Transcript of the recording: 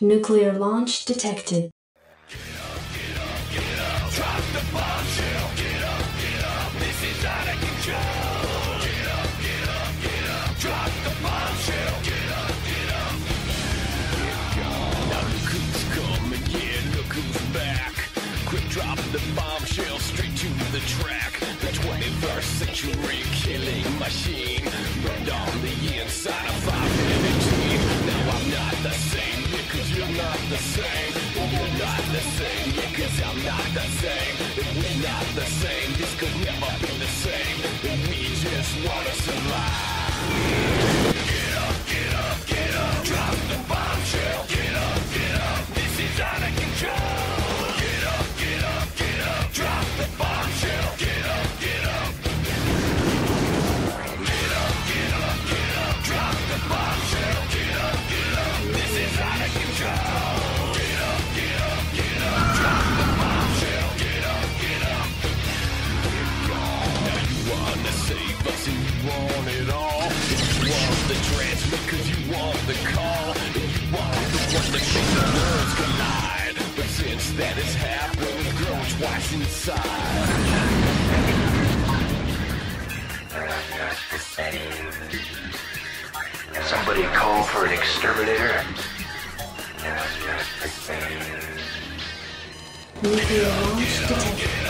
Nuclear launch detected. coming, yeah, look who's back. Quick drop the bombshell straight to the track. The 21st century killing machine. Burned on the inside of 515. Now I'm not the same, cause you're not the same. You're not the same, yeah, cause I'm not the same. If we're not the same, this could never be the same. And we just wanna survive. Wanna us and you want it all. You want the transmit cause you want the call. And you want the one that makes the worlds collide. But since that has happened, we've grown twice inside. Somebody call for an exterminator? Nuclear launch detected.